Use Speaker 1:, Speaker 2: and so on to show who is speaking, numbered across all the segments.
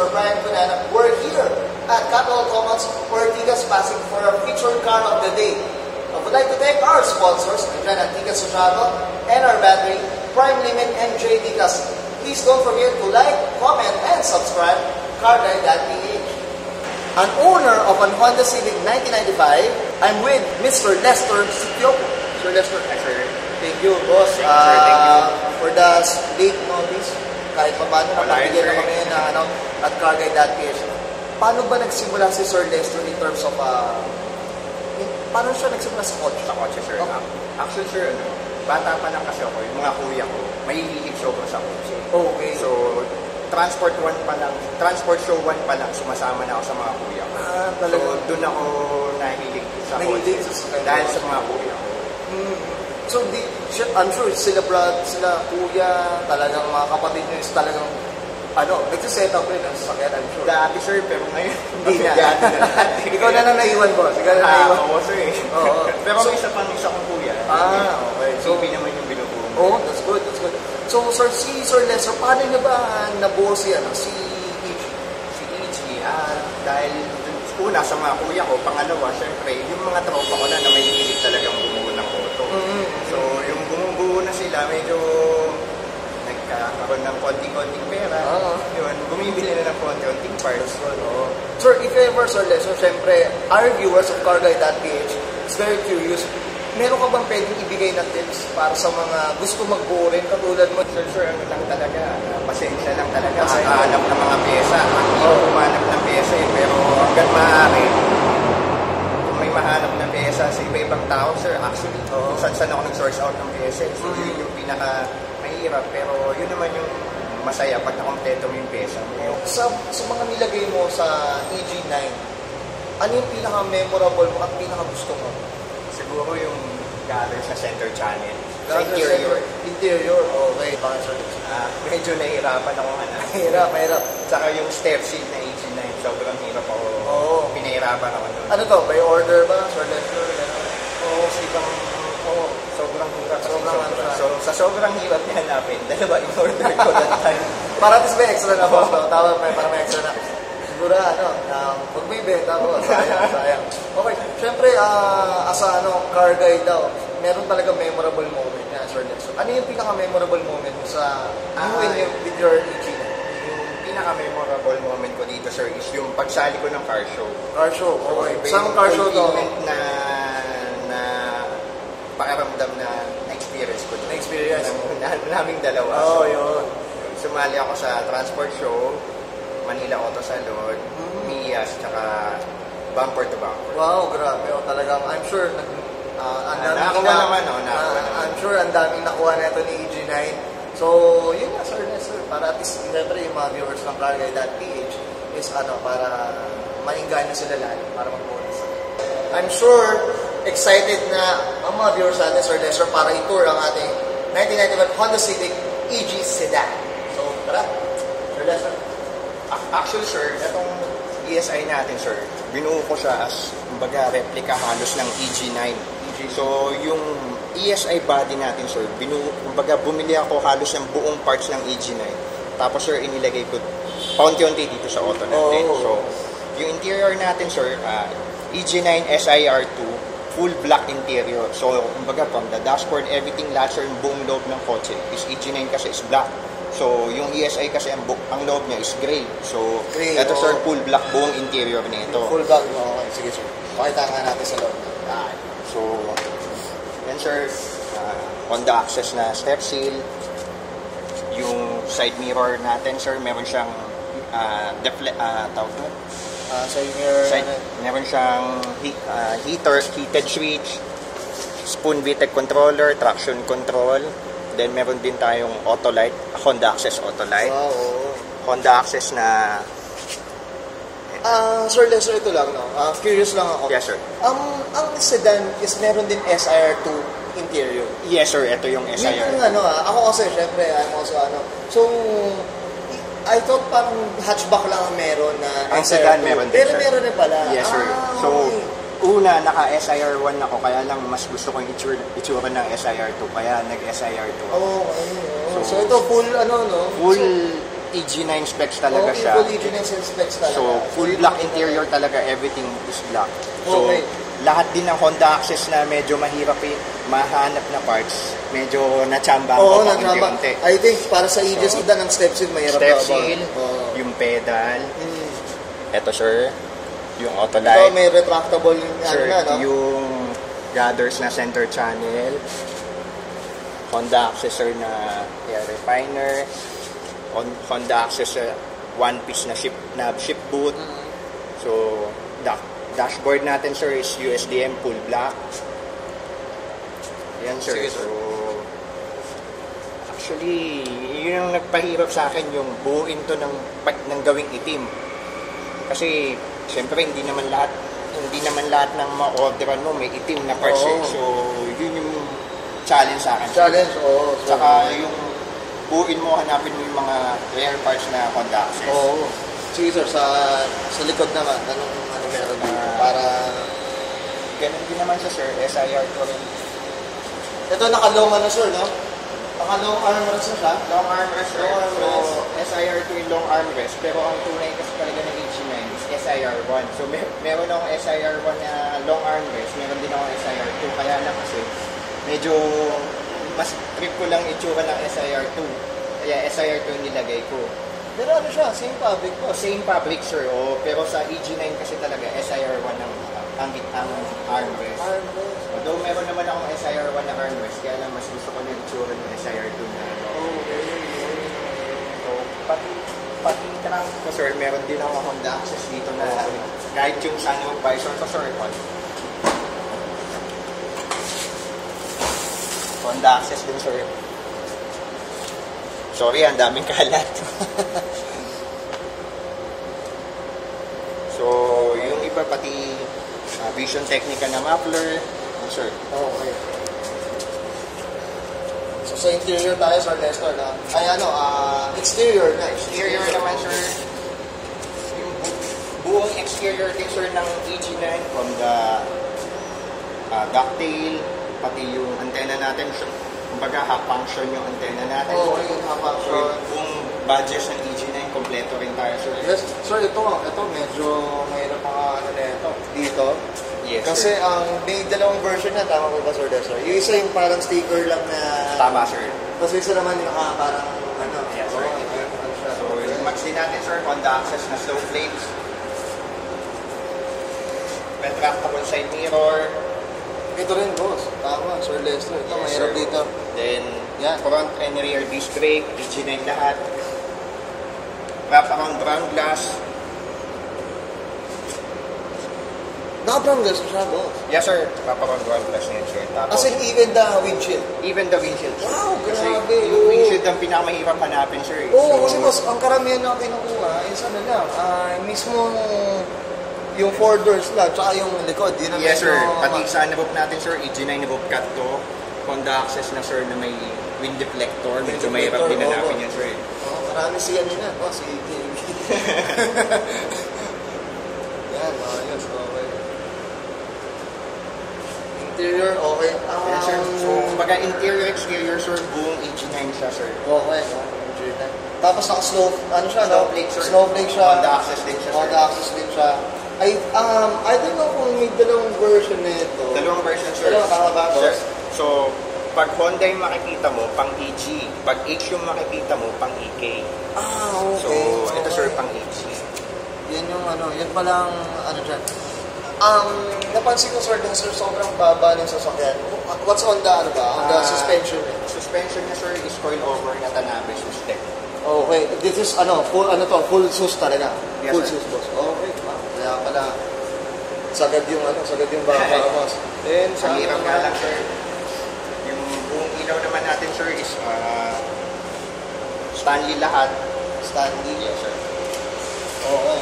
Speaker 1: We're were here at Capital Commons tickets passing for our featured car of the day. I would like to thank our sponsors, Adrian Antica Sociato and our battery, Prime Limit and J. Dicas. Please don't forget to like, comment, and subscribe cardive.ph. An owner of an Honda Civic 1995, I'm with Mr. Lester Sityo. Sir Lester,
Speaker 2: sir.
Speaker 1: Thank you, boss,
Speaker 2: thank you, sir, thank you.
Speaker 1: for the late notice. Kahit pa paano,
Speaker 2: nagbigyan
Speaker 1: na kami na ano, at CarGuide.ph. Paano ba nagsimula si Sir Lester in terms of, in- paano siya nagsimula sa kotse?
Speaker 2: Sa kotse, sir.
Speaker 1: Okay.
Speaker 2: Actually, sir, ano, bata pa lang kasi ako, yung mga kuya ko, mahihilig sobra sa kotse.
Speaker 1: Okay.
Speaker 2: So, transport one pa lang, transport show one pa lang, sumasama na ako sa mga kuya ko.
Speaker 1: Ah,
Speaker 2: So,
Speaker 1: talaga.
Speaker 2: doon ako nahihilig sa
Speaker 1: Nahilig
Speaker 2: kotse.
Speaker 1: sa.
Speaker 2: Dahil sa mga kuya ko.
Speaker 1: Mm. So, di, I'm sure sila brad, sila kuya, talagang mga kapatid nyo is talagang, ano, nagsiset up rin ang sasakyan, I'm sure.
Speaker 2: Dati, sir, pero ngayon,
Speaker 1: Hindi na. Ikaw na lang naiwan, boss. Ikaw na
Speaker 2: Ah,
Speaker 1: naiwan.
Speaker 2: oo, sir eh.
Speaker 1: Oo.
Speaker 2: pero may isa pang isa kong kuya.
Speaker 1: Ah, okay. So,
Speaker 2: So, naman yung binubuo. mo.
Speaker 1: oh, that's good, that's good. So, sir, si Sir Lester, paano niya ba nabuo si, ano, si EG?
Speaker 2: si EG, ah, dahil una sa mga kuya ko, pangalawa, syempre, yung mga tropa ko na na may hilig talagang bumuo ng auto.
Speaker 1: Mm-hmm.
Speaker 2: So, yung bumubuo na sila, medyo nagkakaroon ng konting-konting pera.
Speaker 1: Oo.
Speaker 2: Yun, bumibili na ng konti-konting parts.
Speaker 1: Oo. Sir, if ever, Sir Lester, syempre, our viewers of CarGuide.ph is very curious. Meron ka bang pwedeng ibigay na tips para sa mga gusto magbuo rin katulad mo?
Speaker 2: Sir, sir, ano lang talaga, ah, pasensya lang talaga.
Speaker 1: Pasensya.
Speaker 2: Hanap ng mga pyesa. Ang hirap humanap ng pyesa eh, pero hanggang maaari, kung may mahanap na pyesa sa iba-ibang tao, sir, actually, kung saan-saan ako nag-source out ng pyesa. eh. So, yun yung pinaka mahirap, pero yun naman yung masaya pag nakompleto mo yung pyesa mo.
Speaker 1: Sa, sa mga nilagay mo sa EG9, ano yung pinaka-memorable mo at pinaka-gusto mo?
Speaker 2: Siguro yung gathers na center channel. Sa interior,
Speaker 1: sa- Interior, okay. Bakit, Sir Lester?
Speaker 2: ah, medyo nahihirapan ako nga na.
Speaker 1: Mahirap, mahirap.
Speaker 2: Tsaka yung step seat na 89, sobrang hirap ako.
Speaker 1: Oo.
Speaker 2: Pinahirapan ako nun.
Speaker 1: Ano to, by order ba, Sir Lester?
Speaker 2: Oo, si ibang, oo, sobrang hirap.
Speaker 1: Sobrang
Speaker 2: Sobrang,
Speaker 1: ano
Speaker 2: so, sa sobrang hirap niya hanapin, dalawa yung order ko that time.
Speaker 1: Para at least may extra na no? Tama, may, para may extra na. Siguro, ano, um, pag may benta mo, sayang, sayang. Okay, syempre, ah, as a, ano, car guide daw, meron talaga memorable moment na, Sir Lester. Ano yung pinaka-memorable moment mo sa you and your, with your EG?
Speaker 2: yung pinaka-memorable moment ko dito, sir, is yung pagsali ko ng car show.
Speaker 1: Car show, okay.
Speaker 2: Iba
Speaker 1: Saan car show to?
Speaker 2: na pakiramdam na na-experience ko.
Speaker 1: Na-experience.
Speaker 2: Na, na, naming dalawa.
Speaker 1: Oo,
Speaker 2: So,
Speaker 1: yun.
Speaker 2: Sumali ako sa transport show, Manila Auto Salon,
Speaker 1: Mm.
Speaker 2: Mias, tsaka bumper to bumper.
Speaker 1: Wow, grabe. O, talagang, I'm sure, nag, ah, ang
Speaker 2: Ah,
Speaker 1: daming
Speaker 2: nakakuha
Speaker 1: na-
Speaker 2: naman, oh, nakakuha naman.
Speaker 1: I'm sure ang daming nakuha na ito ni EG9. So, yun nga, Sir Lester. Para at least, siyempre, yung mga viewers ng CarGuide.ph is ano, para maingganyo sila lalo, para mag-bonus. I'm sure, excited na ang mga viewers natin, Sir Lester, para i-tour ang ating 1991 Honda Civic EG Sedan. So, tara, Sir Lester.
Speaker 2: Actually, sir, itong ESI natin, sir, binuo ko siya as, kumbaga, replica halos ng EG9. So, yung ESI body natin, sir, binuo, kumbaga, bumili ako halos ng buong parts ng EG9. Tapos, sir, inilagay ko paunti-unti dito sa auto natin.
Speaker 1: Oh.
Speaker 2: So, yung interior natin, sir, ah, EG9 SIR2, full black interior. So, kumbaga, from the dashboard, everything, lahat, sir, yung buong loob ng kotse is EG9 kasi is black. So, yung ESI kasi ang, bu- ang loob niya is gray. So,
Speaker 1: Gray,
Speaker 2: ito sir,
Speaker 1: oh.
Speaker 2: full black buong interior nito.
Speaker 1: Full bag mo. Okay, sige, sir. Pakita nga natin sa loob.
Speaker 2: Yan. So, yan sir, ah, Honda Access na step seal. Yung side mirror natin sir, meron siyang uh, defle- ah, tawag doon?
Speaker 1: Ah, sa your...
Speaker 2: Side, meron siyang he- ah, heater, heated switch, spoon VTEC controller, traction control. Then meron din tayong auto light, Honda Access auto light.
Speaker 1: Wow, oo.
Speaker 2: Honda Access na
Speaker 1: Ah, Sir Lester, ito lang, no? Ah, curious lang ako.
Speaker 2: Yes sir.
Speaker 1: Um, ang sedan is meron din SIR2 interior.
Speaker 2: Yes sir, ito yung
Speaker 1: Yun
Speaker 2: SIR.
Speaker 1: yung ano ah, ako kasi syempre, I'm also ano. So, I thought parang hatchback lang ang meron na
Speaker 2: Ang
Speaker 1: SIR2.
Speaker 2: sedan meron din,
Speaker 1: Pero
Speaker 2: sir.
Speaker 1: meron din pala.
Speaker 2: Yes, sir.
Speaker 1: Ah,
Speaker 2: So,
Speaker 1: okay.
Speaker 2: una, naka-SIR1 ako, kaya lang mas gusto ko yung itsura, itsura ng SIR2, kaya nag-SIR2 ako.
Speaker 1: Oh, okay. oh. So,
Speaker 2: So,
Speaker 1: ito full ano, no?
Speaker 2: Full, EG9 specs talaga siya.
Speaker 1: full EG9 specs talaga.
Speaker 2: So, full black interior talaga, everything is black. So,
Speaker 1: Okay.
Speaker 2: Lahat din ng Honda Access na medyo mahirap eh, mahanap na parts, medyo nachamba
Speaker 1: Oo,
Speaker 2: ko pa
Speaker 1: nagraba.
Speaker 2: unti-unti.
Speaker 1: I think para sa Aegis,
Speaker 2: So,
Speaker 1: ida ng step seal, mahirap
Speaker 2: Step
Speaker 1: ba-
Speaker 2: seal,
Speaker 1: Oo.
Speaker 2: yung pedal,
Speaker 1: Mm.
Speaker 2: eto sir, yung auto
Speaker 1: Ito,
Speaker 2: light,
Speaker 1: may retractable yung ano na, no?
Speaker 2: yung gathers na center channel, Honda Access sir na air refiner, on Honda Access uh, one piece na ship na ship boot.
Speaker 1: Mm.
Speaker 2: So, da- dashboard natin sir is USDM full black. Yan sir.
Speaker 1: Sige, sir.
Speaker 2: So, actually, yun ang nagpahirap sa akin yung buuin to ng, ng gawing itim. Kasi, syempre, hindi naman lahat hindi naman lahat ng ma-orderan mo may itim na parts eh.
Speaker 1: Oo.
Speaker 2: So, yun yung challenge sa akin.
Speaker 1: Challenge, oo. So,
Speaker 2: Tsaka yung buuin mo, hanapin mo yung mga rare parts na Honda Access.
Speaker 1: Oo. Sige sir, sa, sa likod naman, anong para,
Speaker 2: Ganun din naman siya, sir. SIR ko rin.
Speaker 1: ito nakalong ano sir, no? Nakalong armrest na siya.
Speaker 2: Long armrest, sir.
Speaker 1: Long armrest.
Speaker 2: So, SIR ko yung long armrest. Pero ang tunay kasi talaga ng HG9 is SIR1. So, mer meron akong SIR1 na long armrest. Meron din akong SIR2. Kaya lang kasi, medyo mas trip ko lang itsura ng SIR2. Kaya SIR2 yung nilagay ko.
Speaker 1: Pero ano siya, same
Speaker 2: O,
Speaker 1: po.
Speaker 2: same fabric, sir. O, pero sa EG9 kasi talaga, SIR1 ang, ang, ang armrest.
Speaker 1: Armrest.
Speaker 2: Although meron naman akong SIR1 na armrest, kaya lang mas gusto ko na yung itsura ng SIR2 na.
Speaker 1: Okay.
Speaker 2: So, pati, pati trunk ko, sir, meron din ako Honda Access dito na kahit yung sunroof visor ko, sir, Hon- Honda Access din, sir. Sorry, ang daming kalat. so, yung iba pati ah, Vision Technica na muffler, oh, sir.
Speaker 1: Okay. So sa interior tayo, Sir Nestor, na, ay ano, ah, exterior na.
Speaker 2: Exterior naman, sir. Yung bu- buong exterior din, sir, ng EG9 from the uh, ducktail, pati yung antenna natin. So, kumbaga, half function yung antenna natin.
Speaker 1: Oo,
Speaker 2: sir.
Speaker 1: yung
Speaker 2: So,
Speaker 1: function.
Speaker 2: yung buong badges ng EG9, kompleto rin tayo, sir.
Speaker 1: Yes, sir, ito, ito medyo mahirap mga ano na ito, dito.
Speaker 2: Yes,
Speaker 1: Kasi
Speaker 2: sir.
Speaker 1: ang may dalawang version na, tama ko ba, Sir Nestor? Yung isa yung parang sticker lang na...
Speaker 2: Tama, sir.
Speaker 1: Tapos isa naman yung naka parang ano.
Speaker 2: Yes, sir.
Speaker 1: siya.
Speaker 2: So, yung din natin, sir, Honda Access na slow plates. Retractable side mirror.
Speaker 1: Ito rin, boss. Tama, Sir Lester. Ito,
Speaker 2: Yes,
Speaker 1: mahirap
Speaker 2: sir.
Speaker 1: dito.
Speaker 2: Then,
Speaker 1: Yan.
Speaker 2: front and rear disc brake, EG9 lahat. Wrap around brown glass.
Speaker 1: Naka-brown glass siya, boss.
Speaker 2: Yes, sir. Wrap around brown glass na yun, sir. Tapos,
Speaker 1: As in, even the windshield.
Speaker 2: even the windshield. sir.
Speaker 1: Wow,
Speaker 2: Kasi
Speaker 1: grabe,
Speaker 2: yung
Speaker 1: oo.
Speaker 2: windshield ang pinakamahirap hanapin, sir.
Speaker 1: Oo,
Speaker 2: So,
Speaker 1: kasi boss, ang karamihan na kinukuha is ano lang, ah, mismo yung four doors lang, tsaka yung likod. Yun ang
Speaker 2: Yes, sir. Pati sa roof natin, sir, EG9 roof cut to. Honda Access na, sir, na may wind deflector. Medyo mahirap din hanapin yan, sir.
Speaker 1: Oh, marami siya nila, boss. Si Yan, ayos, okay. Interior, okay. Um,
Speaker 2: Yes, sir. So, kumbaga interior, exterior, sir, buong EG9 siya, sir.
Speaker 1: Okay, no? Na. Tapos naka-snow, ano siya, no?
Speaker 2: Snowflake, sir.
Speaker 1: Snowflake siya.
Speaker 2: Honda Access din siya, sir.
Speaker 1: Honda Access din siya. I, um, I don't know kung may dalawang version nito.
Speaker 2: Dalawang version, sir.
Speaker 1: Dalawa, tama ba,
Speaker 2: Sir,
Speaker 1: boss?
Speaker 2: so, pag Honda yung makikita mo, pang EG. Pag H yung makikita mo, pang EK.
Speaker 1: Ah, okay.
Speaker 2: So, ito, sir,
Speaker 1: okay.
Speaker 2: pang EG.
Speaker 1: Yan yung ano, yan palang ano dyan. Um, napansin ko sir, din sir, sobrang baba ng sasakyan. What's on the, ano ba? On the
Speaker 2: Ah,
Speaker 1: suspension eh.
Speaker 2: Suspension niya, sir, is coil over na Tanabe system.
Speaker 1: Okay, this is ano, full ano to, full sus talaga.
Speaker 2: Yes,
Speaker 1: full
Speaker 2: sir.
Speaker 1: sus boss. Kaya pala sagad yung ano, sagad yung baba boss. Then sa
Speaker 2: Ang hirap nga lang, sir. Yung buong ilaw naman natin, sir, is uh, Stanley lahat.
Speaker 1: Stanley.
Speaker 2: Yes, sir.
Speaker 1: Okay.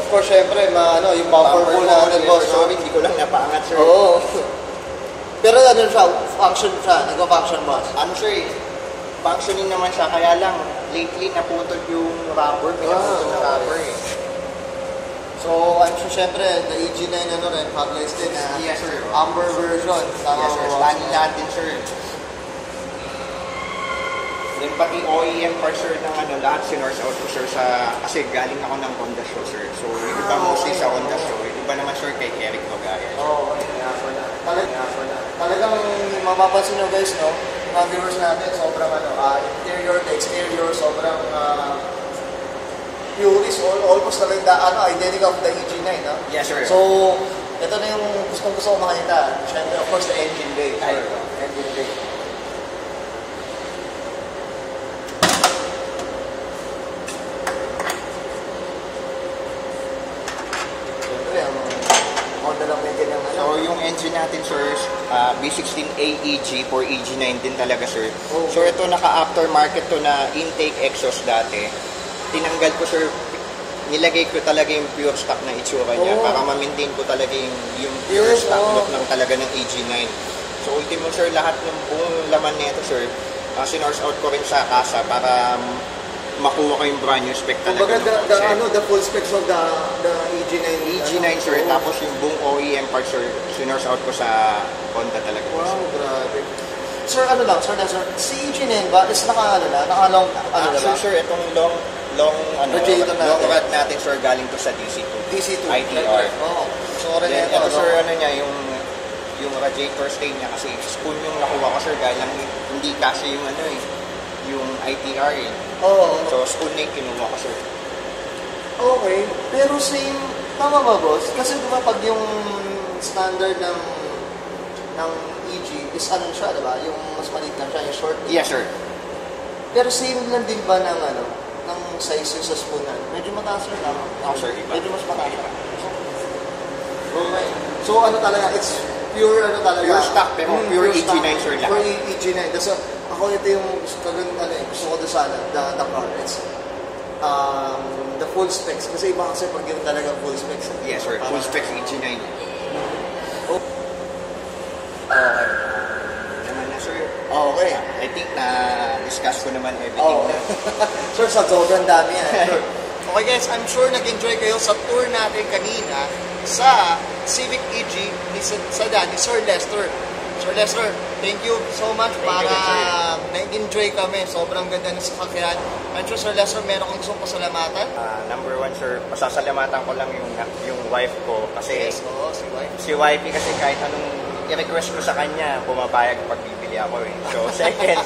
Speaker 1: Of course, syempre, ma, ano, yung pool na ano, boss.
Speaker 2: Sorry, hindi ko lang napaangat, sir.
Speaker 1: Oo. Pero ano siya, function siya, nagpa-function boss.
Speaker 2: Ano, sir, eh, functioning naman siya, kaya lang, lately naputol yung rubber, pinaputol na
Speaker 1: Ah,
Speaker 2: rubber eh.
Speaker 1: So, I'm sure, syempre, the EG9 ano rin, Fabless din na
Speaker 2: Yes, sir.
Speaker 1: Amber version. Tama
Speaker 2: Yes, sir. lahat din, sir. Yung pati OEM parts sir ng ano, lahat sinurse out ko sir sa, kasi galing ako ng Honda show sir. So yung iba
Speaker 1: Ah,
Speaker 2: mostly sa Honda show, yung iba naman sir kay Eric Magaya.
Speaker 1: Oo, oh, talagang mapapansin nyo guys, no? Mga viewers natin, sobrang ano, ah, interior to exterior, sobrang uh, purist, all, almost talagang the, ano, identical of the EG9, no?
Speaker 2: Yes sir.
Speaker 1: So, ito na yung gustong gusto ko makita. Siyempre, of course, the engine bay.
Speaker 2: Ay.
Speaker 1: Engine bay. Siyempre, ang Honda lang may ganyang ano.
Speaker 2: So yung engine natin sir, uh, B16 AEG for EG9 din talaga sir.
Speaker 1: Oh.
Speaker 2: So ito naka-aftermarket to na intake exhaust dati. Tinanggal ko sir, nilagay ko talaga yung pure stock na itsura niya
Speaker 1: Oh.
Speaker 2: para ma-maintain ko talaga yung, yung pure
Speaker 1: Yes,
Speaker 2: stock
Speaker 1: oh.
Speaker 2: look lang talaga ng EG9. So ultimo sir, lahat ng buong laman nito sir, uh, sinurse out ko rin sa kasa para um, makuha ko yung brand new spec talaga.
Speaker 1: Kumbaga, the,
Speaker 2: ng
Speaker 1: the,
Speaker 2: kotse.
Speaker 1: ano, the full specs of the, the EG9.
Speaker 2: EG9
Speaker 1: ano,
Speaker 2: sir,
Speaker 1: oo.
Speaker 2: tapos yung buong OEM parts sir, sinurse out ko sa Honda talaga.
Speaker 1: Wow, grabe. Sir, ano lang, sir, sir, si EG9 ba is naka, ano na, naka long, ano na?
Speaker 2: Actually, sir, itong long long ano
Speaker 1: Radiator natin.
Speaker 2: long rod natin sir galing to sa DC2.
Speaker 1: DC2.
Speaker 2: ITR.
Speaker 1: Oo. So, rin
Speaker 2: Then
Speaker 1: ito,
Speaker 2: sir ano niya yung yung radiator stain niya kasi spoon yung nakuha ko sir dahil lang hindi kasi yung ano eh yung ITR eh.
Speaker 1: Oo.
Speaker 2: So spoon na yung kinuha ko sir.
Speaker 1: Okay. Pero same, tama ba, boss? Kasi di ba pag yung standard ng ng EG is ano siya, di ba? Yung mas maliit lang siya, yung short.
Speaker 2: Yes sir.
Speaker 1: Pero same lang din ba ng ano, ng size yung sa spoonan? Medyo mataas rin tama?
Speaker 2: Ako sir, iba.
Speaker 1: Medyo mas mataas. Okay. So ano talaga, it's pure ano talaga.
Speaker 2: Pure stock, pero
Speaker 1: Mm,
Speaker 2: pure
Speaker 1: stock.
Speaker 2: EG9 sir lahat.
Speaker 1: Pure EG9. Kasi ako ito yung gusto, ano, eh, gusto ko doon sana, the, the car. It's um, the full specs. Kasi iba kasi pag yung talaga full specs.
Speaker 2: Yes sir. Full specs EG9.
Speaker 1: Oh.
Speaker 2: Okay. Naman na sir.
Speaker 1: Okay.
Speaker 2: I think na discuss ko naman everything
Speaker 1: Oo.
Speaker 2: na.
Speaker 1: sure, sa sobrang dami yan. Sure. Okay guys, I'm sure nag-enjoy kayo sa tour natin kanina sa Civic EG ni sa, ni Sir Lester. Sir Lester, thank you so much
Speaker 2: Thank
Speaker 1: para nag-enjoy kami. Sobrang ganda ng sasakyan. I'm sure Sir Lester, meron kang gustong pasalamatan.
Speaker 2: Ah, number one, sir, pasasalamatan ko lang yung yung wife ko kasi
Speaker 1: Yes, oo, si wife.
Speaker 2: si wifey kasi kahit anong i-request ko sa kanya, pumapayag pag bibili ako eh. So, second,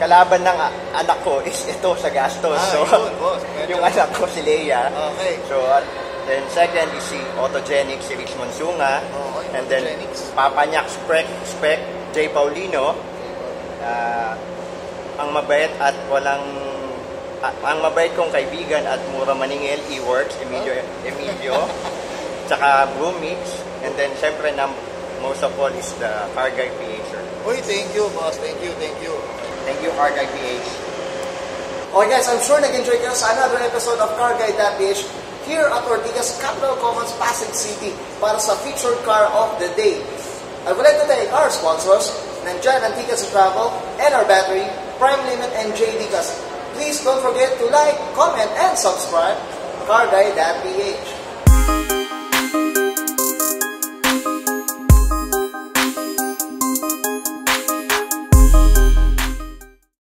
Speaker 2: kalaban ng anak ko is ito sa gastos.
Speaker 1: Ah,
Speaker 2: so,
Speaker 1: yun, boss. Medyo-
Speaker 2: yung anak ko si Leia.
Speaker 1: Okay.
Speaker 2: So, at then second is si Autogenic, si Richmond Sunga.
Speaker 1: Okay,
Speaker 2: and then,
Speaker 1: Autogenics.
Speaker 2: Papanyak Spec, Spec, J. Paulino. Ah, ang mabait at walang ah, ang mabait kong kaibigan at mura maningil, E-Works, Emilio, Emilio, tsaka Brumix, and then syempre num- most of all is the Car Guy PH.
Speaker 1: Uy, thank you, boss. Thank you, thank you.
Speaker 2: Thank you, Car Guy PH.
Speaker 1: Okay guys, I'm sure nag-enjoy kayo sa another episode of Car Guide.ph here at Ortigas Capital Commons Pasig City para sa featured car of the day. I would like to thank our sponsors, Nandiyan Antigas Travel, and our battery, Prime Limit and JD Gas. Please don't forget to like, comment, and subscribe Car Guide.ph.